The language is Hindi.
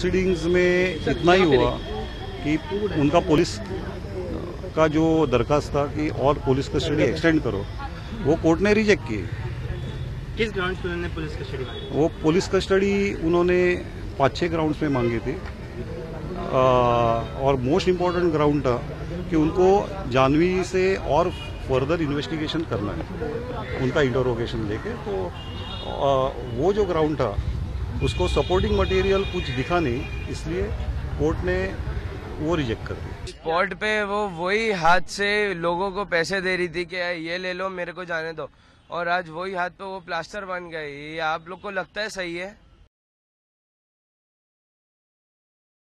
प्रोसीडिंग्स में इतना ही हुआ कि उनका पुलिस का जो दरखास्त था कि और पुलिस कस्टडी एक्सटेंड करो वो कोर्ट ने रिजेक्ट की किस ग्राउंड पे उन्होंने पुलिस कस्टडी वो पुलिस कस्टडी उन्होंने पाँच छः ग्राउंड्स में मांगी थी। आ, और मोस्ट इम्पोर्टेंट ग्राउंड था कि उनको जानवी से और फर्दर इन्वेस्टिगेशन करना है। उनका इंटरोगेशन लेके तो आ, वो जो ग्राउंड था उसको सपोर्टिंग मटेरियल कुछ दिखा नहीं, इसलिए कोर्ट ने वो रिजेक्ट कर दिया। स्पॉट पे वो, वही हाथ से लोगों को पैसे दे रही थी कि ये ले लो, मेरे को जाने दो। और आज वही हाथ पे वो प्लास्टर बन गए। ये आप लोग को लगता है सही है?